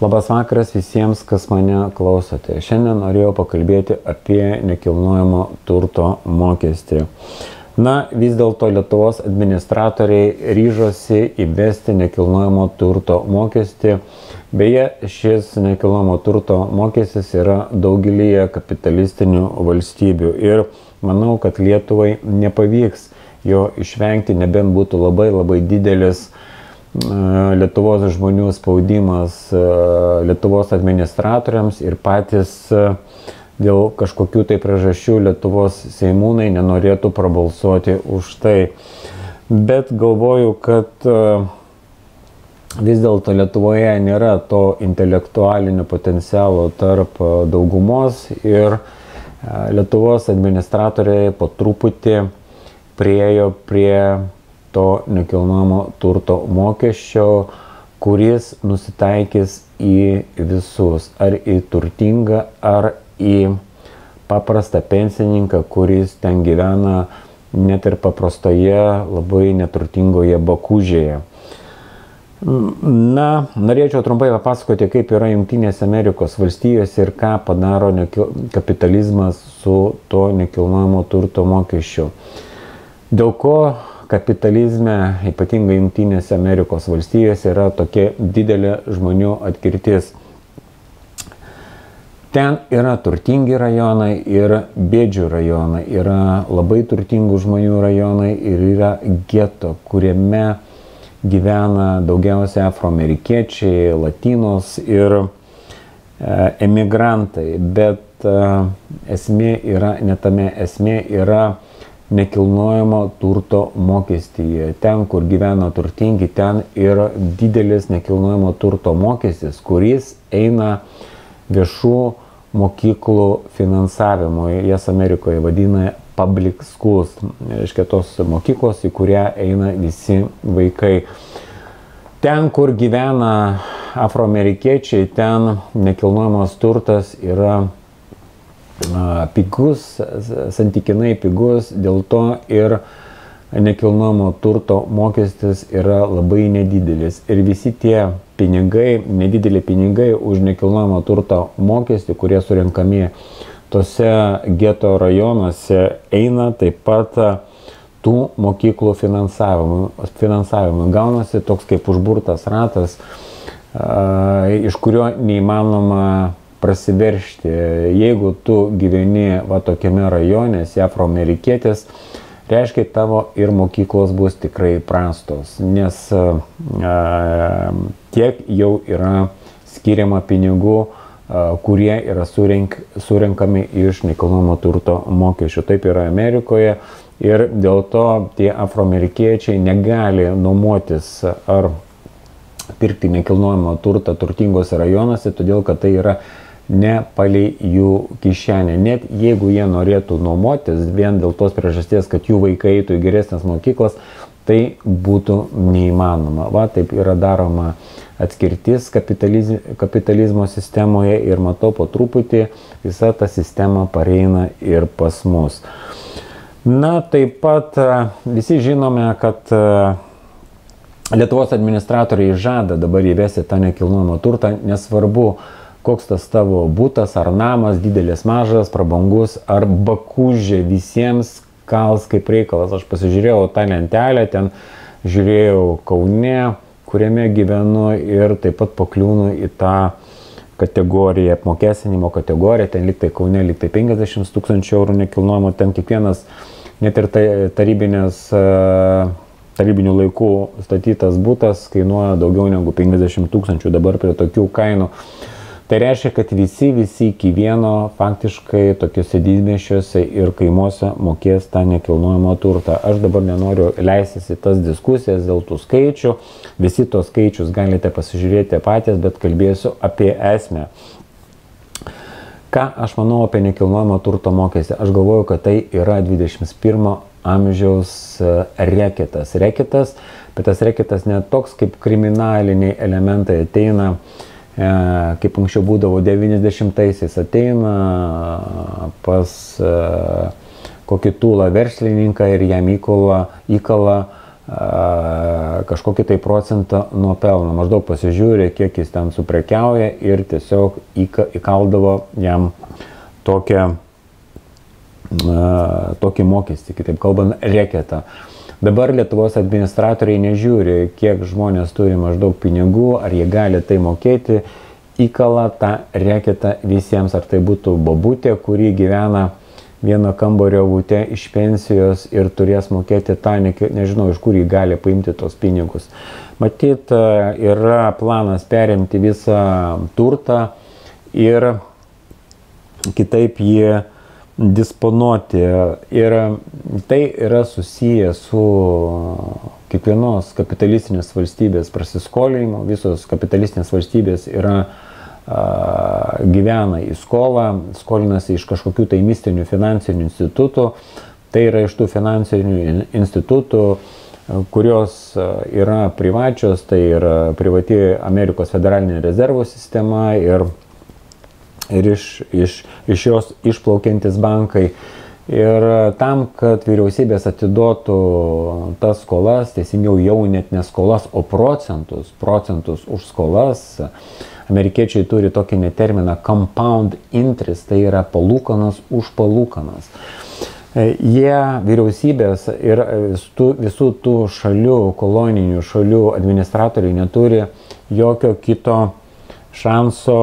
Labas vakaras visiems, kas mane klausote. Šiandien norėjau pakalbėti apie nekilnojamo turto mokestį. Na, vis dėlto Lietuvos administratoriai ryžosi įvesti nekilnojamo turto mokestį. Beje, šis nekilnojamo turto mokestis yra daugelįje kapitalistinių valstybių ir manau, kad Lietuvai nepavyks jo išvengti, nebent būtų labai labai didelis Lietuvos žmonių spaudimas Lietuvos administratoriams ir patys dėl kažkokių tai priežasčių Lietuvos seimūnai nenorėtų prabalsuoti už tai. Bet galvoju, kad vis dėlto Lietuvoje nėra to intelektualinio potencialo tarp daugumos ir Lietuvos administratoriai po truputį priejo prie to nekilnojamo turto mokesčio, kuris nusitaikys į visus, ar į turtingą, ar į paprastą pensininką, kuris ten gyvena net ir paprastoje, labai neturtingoje bakūžėje. Na, norėčiau trumpai papasakoti, kaip yra Junktinėse Amerikos valstijose ir ką padaro kapitalizmas su to nekilnojamo turto mokesčiu. Dėl ko kapitalizme, ypatingai Junktinėse Amerikos valstijose, yra tokia didelė žmonių atkirtis. Ten yra turtingi rajonai ir bėdžių rajonai, yra labai turtingų žmonių rajonai ir yra geto, kuriame gyvena daugiausia afroamerikiečiai, latinos ir e, emigrantai. Bet e, esmė yra netame, esmė yra nekilnojamo turto mokestyje. Ten, kur gyvena turtingi, ten yra didelis nekilnojamo turto mokestis, kuris eina viešų mokyklų finansavimui. Jas Amerikoje vadina public schools, reiškia tos mokyklos, į kurią eina visi vaikai. Ten, kur gyvena afroamerikiečiai, ten nekilnojamas turtas yra pigus, santykinai pigus, dėl to ir nekilnojamo turto mokestis yra labai nedidelis. Ir visi tie pinigai, nedideli pinigai už nekilnojamo turto mokestį, kurie surinkami tose geto rajonuose, eina taip pat tų mokyklų finansavimui. finansavimui. Gaunasi toks kaip užburtas ratas, iš kurio neįmanoma prasiveršti. Jeigu tu gyveni va tokiame rajone, esi afroamerikietis, reiškia tavo ir mokyklos bus tikrai prastos, nes a, tiek jau yra skiriama pinigų, kurie yra surink, surinkami iš nekilnojamo turto mokesčių. Taip yra Amerikoje ir dėl to tie afroamerikiečiai negali nuomotis ar pirkti nekilnojamo turtą turtingose rajonuose, todėl kad tai yra ne palei jų kišenę. Net jeigu jie norėtų nuomotis vien dėl tos priežasties, kad jų vaikai eitų į geresnės mokyklas, tai būtų neįmanoma. Va, taip yra daroma atskirtis kapitaliz kapitalizmo sistemoje ir matau po truputį visa ta sistema pareina ir pas mus. Na, taip pat visi žinome, kad Lietuvos administratoriai žada dabar įvesti tą nekilnojamo turtą, nesvarbu, koks tas tavo būtas ar namas, didelis, mažas, prabangus, ar bakužė visiems kals kaip reikalas. Aš pasižiūrėjau tą lentelę, ten žiūrėjau Kaune, kuriame gyvenu ir taip pat pakliūnu į tą kategoriją, apmokestinimo kategoriją, ten liktai Kaune, liktai 50 tūkstančių eurų nekilnojamo, ten kiekvienas net ir tarybinės, tarybinių laikų statytas būtas kainuoja daugiau negu 50 tūkstančių dabar prie tokių kainų. Tai reiškia, kad visi, visi iki vieno faktiškai tokiuose didmešiuose ir kaimuose mokės tą nekilnojamo turtą. Aš dabar nenoriu leistis į tas diskusijas dėl tų skaičių. Visi tos skaičius galite pasižiūrėti patys, bet kalbėsiu apie esmę. Ką aš manau apie nekilnojamo turto mokestį? Aš galvoju, kad tai yra 21 amžiaus e, reketas. Reketas, bet tas reketas net toks kaip kriminaliniai elementai ateina E, kaip anksčiau būdavo 90-aisiais ateina pas e, kokį tūlą verslininką ir jam įkala, įkala kažkokį tai procentą nuo pelno. Maždaug pasižiūrė, kiek jis ten suprekiauja ir tiesiog įkaldavo jam tokią, tokį mokestį, kitaip kalbant, reketą. Dabar Lietuvos administratoriai nežiūri, kiek žmonės turi maždaug pinigų, ar jie gali tai mokėti, įkala tą reketą visiems, ar tai būtų babutė, kuri gyvena vieno kambario būte iš pensijos ir turės mokėti tą, ne, nežinau, iš kur jį gali paimti tos pinigus. Matyt, yra planas perimti visą turtą ir kitaip jį disponuoti. Ir tai yra susiję su kiekvienos kapitalistinės valstybės prasiskolinimu. Visos kapitalistinės valstybės yra gyvena į skolą, skolinasi iš kažkokių tai mistinių finansinių institutų. Tai yra iš tų finansinių institutų, kurios yra privačios, tai yra privati Amerikos federalinė rezervų sistema ir, ir iš, iš, iš jos išplaukiantis bankai. Ir tam, kad vyriausybės atiduotų tas skolas, teisingiau jau net ne skolas, o procentus, procentus už skolas, Amerikiečiai turi tokį neterminą compound interest, tai yra palūkanas už palūkanas. E, jie vyriausybės ir visų, visų tų šalių, koloninių šalių administratoriai neturi jokio kito šanso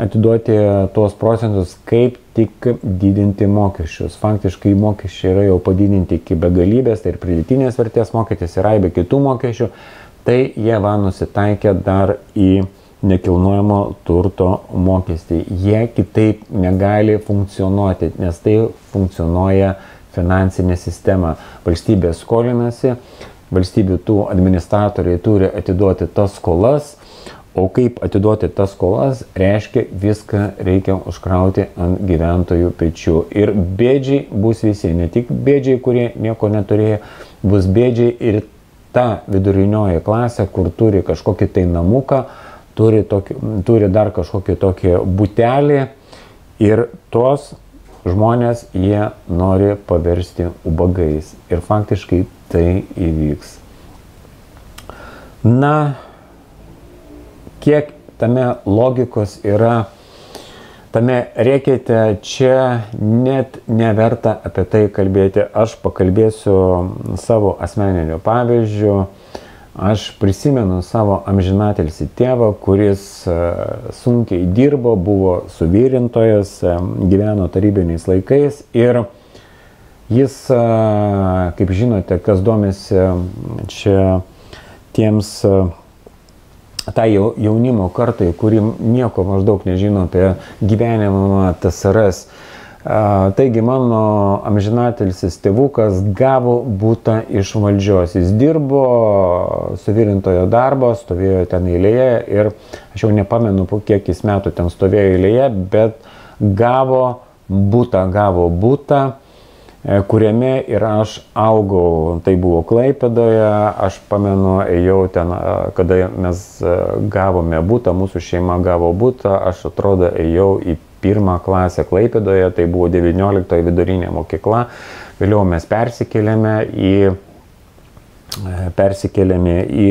atiduoti tuos procentus, kaip tik didinti mokesčius. Faktiškai mokesčiai yra jau padidinti iki begalybės, tai ir pridėtinės vertės mokestis, ir aibė kitų mokesčių, tai jie va nusitaikė dar į nekilnojamo turto mokestį. Jie kitaip negali funkcionuoti, nes tai funkcionuoja finansinė sistema. Valstybė skolinasi, valstybių tų administratoriai turi atiduoti tas skolas, o kaip atiduoti tas skolas, reiškia viską reikia užkrauti ant gyventojų pečių. Ir bėdžiai bus visi, ne tik bėdžiai, kurie nieko neturėjo, bus bėdžiai ir ta vidurinioji klasė, kur turi kažkokį tai namuką, turi, tokį, turi dar kažkokį tokį butelį ir tos žmonės jie nori paversti ubagais. Ir faktiškai tai įvyks. Na, kiek tame logikos yra, tame reikėte, čia net neverta apie tai kalbėti. Aš pakalbėsiu savo asmeniniu pavyzdžiu Aš prisimenu savo amžinatelsi tėvą, kuris e, sunkiai dirbo, buvo suvirintojas, e, gyveno tarybiniais laikais ir jis, e, kaip žinote, kas domisi čia tiems tai jaunimo kartai, kuri nieko maždaug nežino apie gyvenimą TSRS, Taigi mano amžinatelsis tėvukas gavo būtą iš valdžios. Jis dirbo suvirintojo darbo, stovėjo ten eilėje ir aš jau nepamenu, po kiek jis metų ten stovėjo eilėje, bet gavo būtą, gavo būtą, kuriame ir aš augau. Tai buvo Klaipėdoje, aš pamenu, ėjau ten, kada mes gavome būtą, mūsų šeima gavo būtą, aš atrodo ėjau į pirmą klasę Klaipėdoje, tai buvo 19 vidurinė mokykla. Vėliau mes persikėlėme į, e, persikėlėme į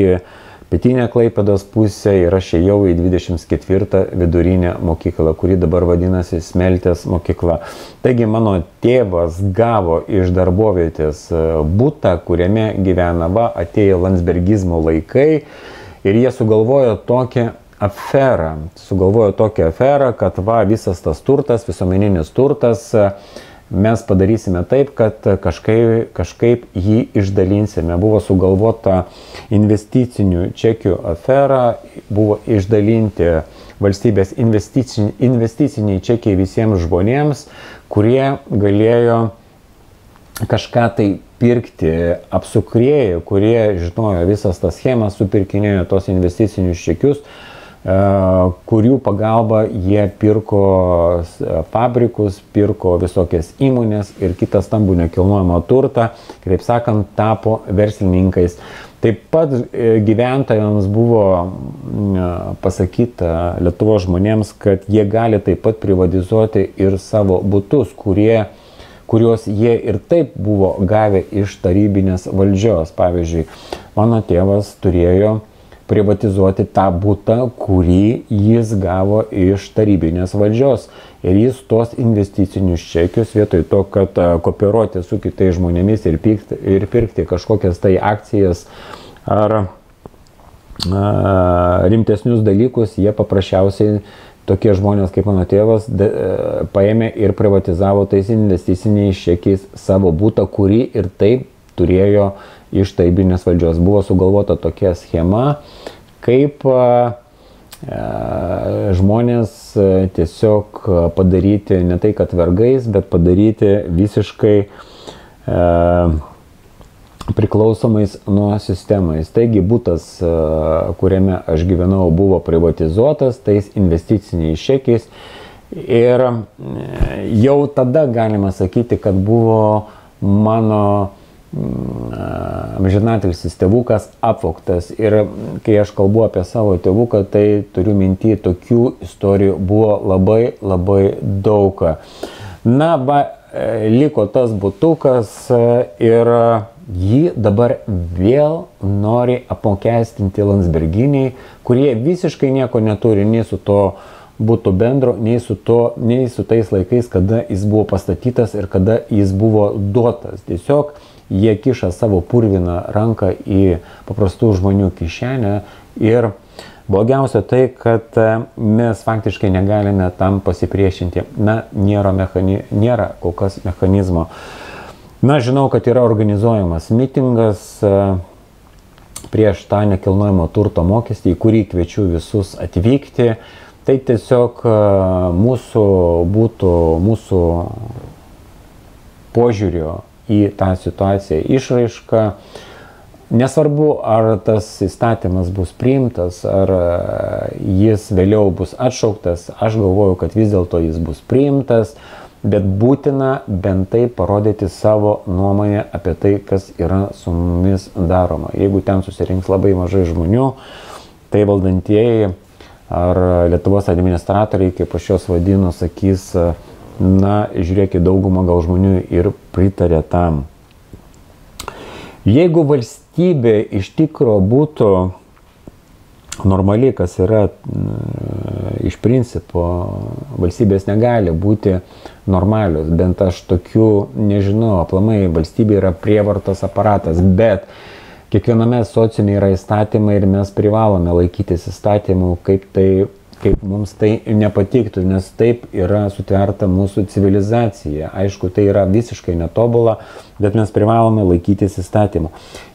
pietinę Klaipėdos pusę ir aš ėjau į 24 vidurinę mokyklą, kuri dabar vadinasi Smeltės mokykla. Taigi mano tėvas gavo iš darbovietės e, būtą, kuriame gyvena, va, atėjo Landsbergizmo laikai ir jie sugalvojo tokią aferą. Sugalvojo tokią aferą, kad va visas tas turtas, visuomeninis turtas, mes padarysime taip, kad kažkaip, kažkaip jį išdalinsime. Buvo sugalvota investicinių čekių afera, buvo išdalinti valstybės investiciniai, investiciniai čekiai visiems žmonėms, kurie galėjo kažką tai pirkti, apsukrėjai, kurie žinojo visas tas schemas, supirkinėjo tos investicinius čekius, kurių pagalba jie pirko fabrikus, pirko visokias įmonės ir kitą stambų nekilnojamo turtą, kitaip sakant, tapo verslininkais. Taip pat e, gyventojams buvo pasakyta Lietuvo žmonėms, kad jie gali taip pat privatizuoti ir savo būtus, kurie kuriuos jie ir taip buvo gavę iš tarybinės valdžios. Pavyzdžiui, mano tėvas turėjo privatizuoti tą būtą, kurį jis gavo iš tarybinės valdžios. Ir jis tuos investicinius čekius vietoj to, kad kooperuoti su kitais žmonėmis ir pirkti, ir pirkti kažkokias tai akcijas ar a, rimtesnius dalykus, jie paprasčiausiai tokie žmonės kaip mano tėvas de, paėmė ir privatizavo tais investiciniais čekiais savo būtą, kurį ir taip turėjo iš taibinės valdžios. Buvo sugalvota tokia schema, kaip žmonės tiesiog padaryti ne tai, kad vergais, bet padaryti visiškai priklausomais nuo sistemais. Taigi būtas, kuriame aš gyvenau, buvo privatizuotas tais investiciniais šekiais ir jau tada galima sakyti, kad buvo mano amžinatilsis tėvukas apvoktas. Ir kai aš kalbu apie savo tėvuką, tai turiu minti, tokių istorijų buvo labai labai daug. Na, ba, e, liko tas būtukas e, ir jį dabar vėl nori apmokestinti Landsberginiai, kurie visiškai nieko neturi nei su to būtų bendro, nei su, to, nei su tais laikais, kada jis buvo pastatytas ir kada jis buvo duotas. Tiesiog jie kiša savo purviną ranką į paprastų žmonių kišenę ir blogiausia tai, kad e, mes faktiškai negalime tam pasipriešinti. Na, nėra, mechani, nėra kol kas mechanizmo. Na, žinau, kad yra organizuojamas mitingas e, prieš tą nekilnojamo turto mokestį, į kurį kviečiu visus atvykti. Tai tiesiog e, mūsų būtų, mūsų požiūrio į tą situaciją išraišką. Nesvarbu, ar tas įstatymas bus priimtas, ar e, jis vėliau bus atšauktas, aš galvoju, kad vis dėlto jis bus priimtas, bet būtina bent tai parodyti savo nuomonę apie tai, kas yra su mumis daroma. Jeigu ten susirinks labai mažai žmonių, tai valdantieji ar Lietuvos administratoriai, kaip aš juos vadinu, sakys, na, žiūrėkit, dauguma gal žmonių ir pritarė tam. Jeigu valstybė iš tikro būtų normaliai, kas yra iš principo, valstybės negali būti normalios, bent aš tokių nežinau, aplamai valstybė yra prievartos aparatas, bet kiekviename sociume yra įstatymai ir mes privalome laikytis įstatymų, kaip tai kaip mums tai nepatiktų, nes taip yra sutverta mūsų civilizacija. Aišku, tai yra visiškai netobula, bet mes privalome laikytis įstatymų.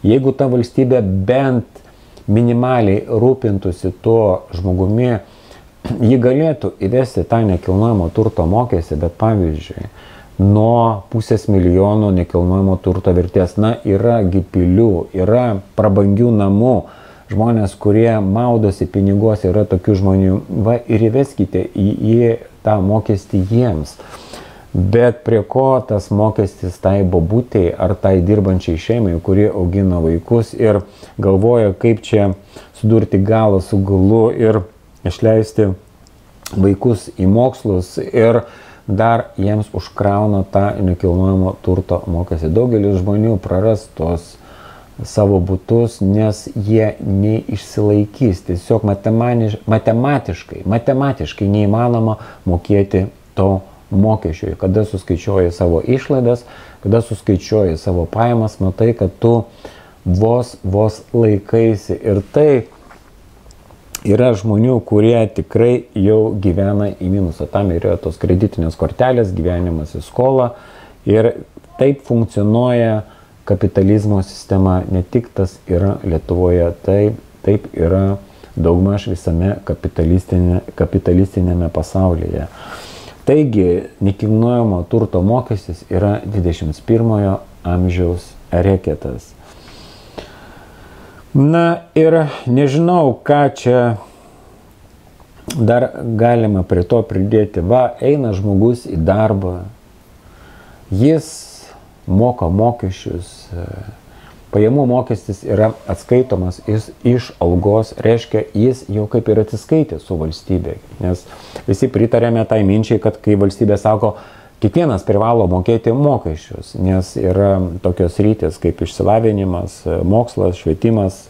Jeigu ta valstybė bent minimaliai rūpintųsi tuo žmogumi, ji galėtų įvesti tą nekilnojamo turto mokestį, bet pavyzdžiui, nuo pusės milijono nekilnojamo turto vertės, na, yra gipilių, yra prabangių namų, žmonės, kurie maudosi piniguose, yra tokių žmonių, va ir įveskite į, į tą mokestį jiems. Bet prie ko tas mokestis tai bobutėjai ar tai dirbančiai šeimai, kurie augina vaikus ir galvoja, kaip čia sudurti galą su galu ir išleisti vaikus į mokslus ir dar jiems užkrauna tą nekilnojamo turto mokestį. Daugelis žmonių praras tos savo būtus, nes jie neišsilaikys. Tiesiog matematiškai, matematiškai neįmanoma mokėti to mokesčio. Kada suskaičiuoji savo išlaidas, kada suskaičiuoji savo pajamas, matai, kad tu vos, vos laikaisi. Ir tai yra žmonių, kurie tikrai jau gyvena į minusą. Tam yra tos kreditinės kortelės, gyvenimas į skolą. Ir taip funkcionuoja kapitalizmo sistema, ne tik tas yra Lietuvoje, taip, taip yra daugmaž visame kapitalistinė, kapitalistinėme pasaulyje. Taigi, nekilnojamo turto mokestis yra 21 amžiaus reketas. Na ir nežinau, ką čia dar galima prie to pridėti. Va, eina žmogus į darbą, jis moka mokesčius. E, pajamų mokestis yra atskaitomas iš, iš algos, reiškia, jis jau kaip ir atsiskaitė su valstybė. Nes visi pritarėme tai minčiai, kad kai valstybė sako, kiekvienas privalo mokėti mokesčius, nes yra tokios rytis kaip išsilavinimas, mokslas, švietimas,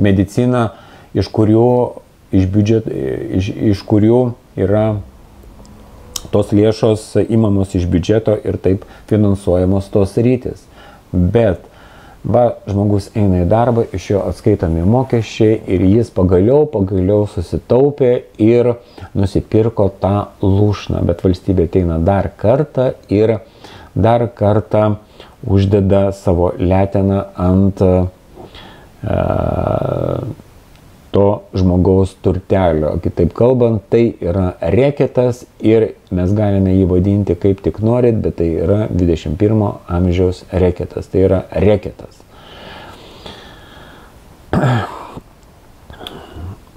medicina, iš kurių, iš biudžet, iš, iš kurių yra tos lėšos įmamos iš biudžeto ir taip finansuojamos tos rytis. Bet Va, žmogus eina į darbą, iš jo atskaitomi mokesčiai ir jis pagaliau, pagaliau susitaupė ir nusipirko tą lūšną, bet valstybė ateina dar kartą ir dar kartą uždeda savo lėteną ant uh, to žmogaus turtelio. Kitaip kalbant, tai yra reketas ir mes galime jį vadinti kaip tik norit, bet tai yra 21 amžiaus reketas. Tai yra reketas.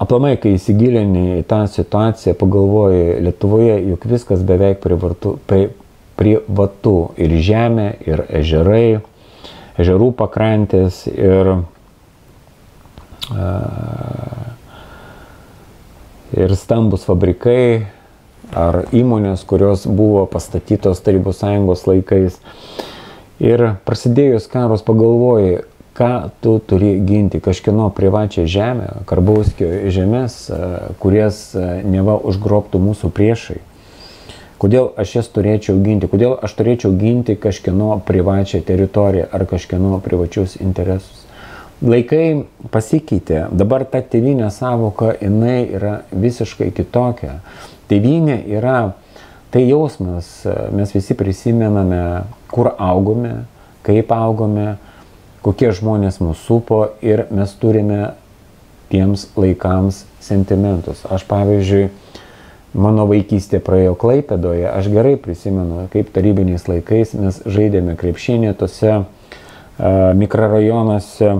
Aplamai, kai įsigilini į tą situaciją, pagalvoji, Lietuvoje juk viskas beveik privatu, pri, privatu ir žemė, ir ežerai, ežerų pakrantės, ir ir stambus fabrikai ar įmonės, kurios buvo pastatytos Tarybų sąjungos laikais. Ir prasidėjus karos pagalvojai, ką tu turi ginti, kažkieno privačią žemę, Karbauskio žemės, kurias neva užgrobtų mūsų priešai. Kodėl aš jas turėčiau ginti, kodėl aš turėčiau ginti kažkieno privačią teritoriją ar kažkieno privačius interesus. Laikai pasikeitė, dabar ta tėvynė savoka, jinai yra visiškai kitokia. Tėvynė yra tai jausmas, mes visi prisimename, kur augome, kaip augome, kokie žmonės mūsų supo ir mes turime tiems laikams sentimentus. Aš pavyzdžiui, mano vaikystė praėjo Klaipėdoje, aš gerai prisimenu, kaip tarybiniais laikais mes žaidėme krepšinį tose mikrorajonuose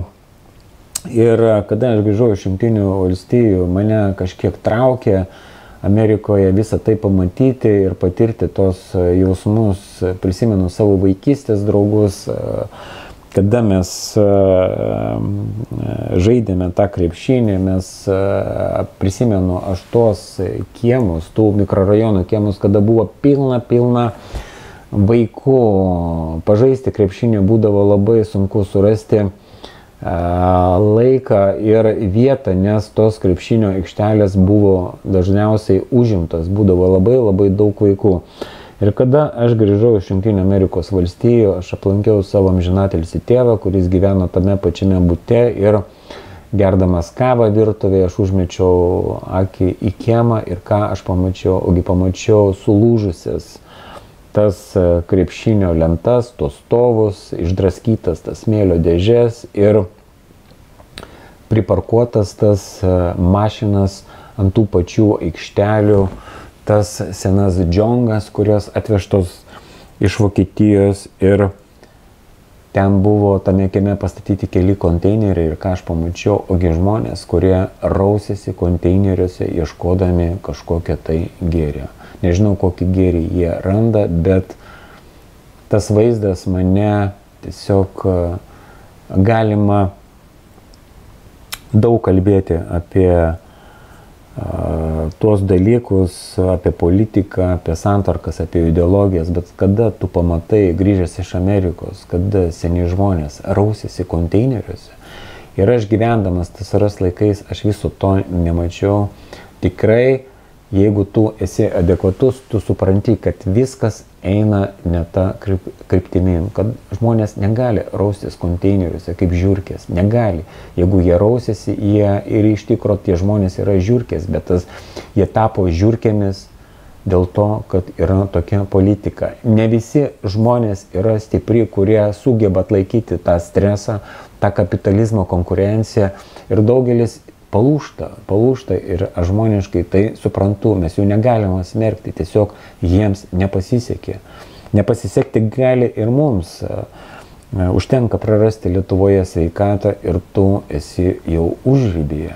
Ir e, kada aš grįžau iš Junktinių valstijų, mane kažkiek traukė Amerikoje visą tai pamatyti ir patirti tos e, jausmus. Prisimenu savo vaikystės draugus, e, kada mes žaidėme tą krepšinį, mes prisimenu aš tos kiemus, tų mikrorajonų kiemus, kada buvo pilna, pilna vaikų. Pažaisti krepšinį būdavo labai sunku surasti laiką ir vietą, nes tos krepšinio aikštelės buvo dažniausiai užimtos, būdavo labai labai daug vaikų. Ir kada aš grįžau iš Junktinių Amerikos valstijų, aš aplankiau savo amžinatelį tėvą, kuris gyveno tame pačiame bute ir gerdamas kavą virtuvėje aš užmečiau akį į kiemą ir ką aš pamačiau, ogi pamačiau sulūžusias tas e, krepšinio lentas, tos stovus, išdraskytas tas smėlio dėžės ir priparkuotas tas e, mašinas ant tų pačių aikštelių, tas senas džongas, kurios atvežtos iš Vokietijos ir ten buvo tame kieme pastatyti keli konteineriai ir ką aš pamačiau, ogi žmonės, kurie rausėsi konteineriuose ieškodami kažkokią tai gėrį. Nežinau, kokį gėrį jie randa, bet tas vaizdas mane tiesiog e, galima daug kalbėti apie tuos dalykus, apie politiką, apie santarkas, apie ideologijas, bet kada tu pamatai, grįžęs iš Amerikos, kada seniai žmonės rausėsi konteineriuose ir aš gyvendamas TSRS laikais, aš viso to nemačiau, tikrai jeigu tu esi adekvatus, tu supranti, kad viskas eina ne tą kryptimį, kad žmonės negali raustis konteineriuose kaip žiūrkės, negali. Jeigu jie rausėsi, jie ir iš tikro tie žmonės yra žiūrkės, bet tas, jie tapo žiūrkėmis dėl to, kad yra tokia politika. Ne visi žmonės yra stipri, kurie sugeba atlaikyti tą stresą, tą kapitalizmo konkurenciją ir daugelis palūšta, palūšta ir aš žmoniškai tai suprantu, mes jų negalime smerkti, tiesiog jiems nepasisekė. Nepasisekti gali ir mums. Užtenka prarasti Lietuvoje sveikatą ir tu esi jau užrybėje.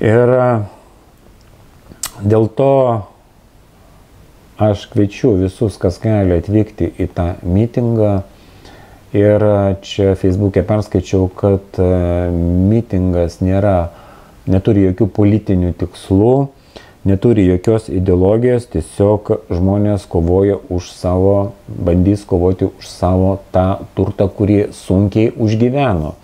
Ir dėl to aš kviečiu visus, kas gali atvykti į tą mitingą Ir čia Facebook'e perskaičiau, kad e, mitingas nėra, neturi jokių politinių tikslų, neturi jokios ideologijos, tiesiog žmonės kovoja už savo, bandys kovoti už savo tą turtą, kurį sunkiai užgyveno.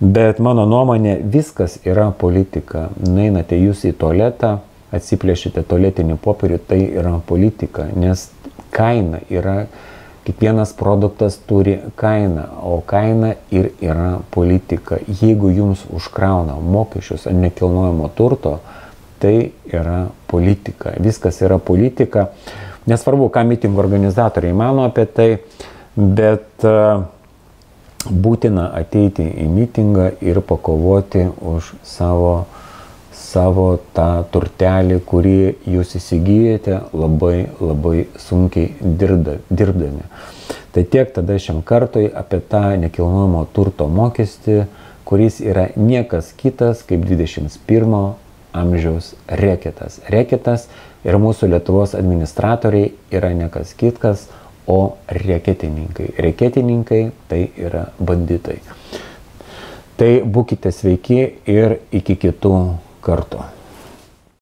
Bet mano nuomonė, viskas yra politika. Nainate jūs į tualetą, atsiplėšite tualetinį popierių, tai yra politika, nes kaina yra, kiekvienas produktas turi kainą, o kaina ir yra politika. Jeigu jums užkrauna mokesčius ant nekilnojamo turto, tai yra politika. Viskas yra politika. Nesvarbu, ką mitingo organizatoriai mano apie tai, bet e, būtina ateiti į mitingą ir pakovoti už savo, savo tą turtelį, kurį jūs įsigijate labai labai sunkiai dirda, dirbdami. Tai tiek tada šiam kartui apie tą nekilnojamo turto mokestį, kuris yra niekas kitas kaip 21 amžiaus reketas. Reketas ir mūsų Lietuvos administratoriai yra nekas kitkas, o reketininkai. Reketininkai tai yra banditai. Tai būkite sveiki ir iki kitų cartão.